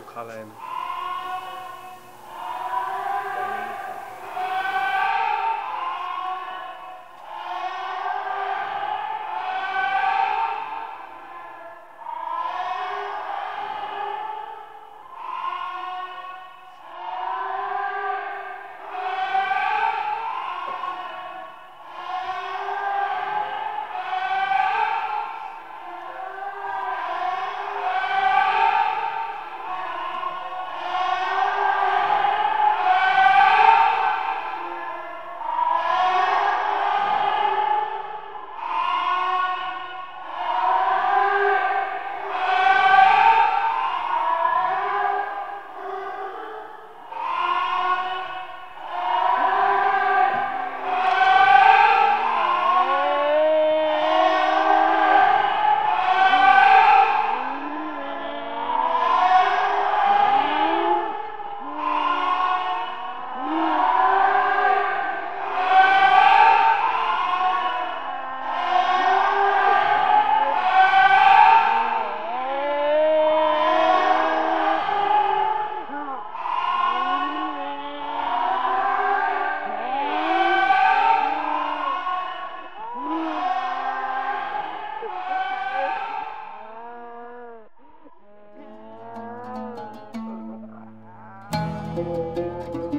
to color Música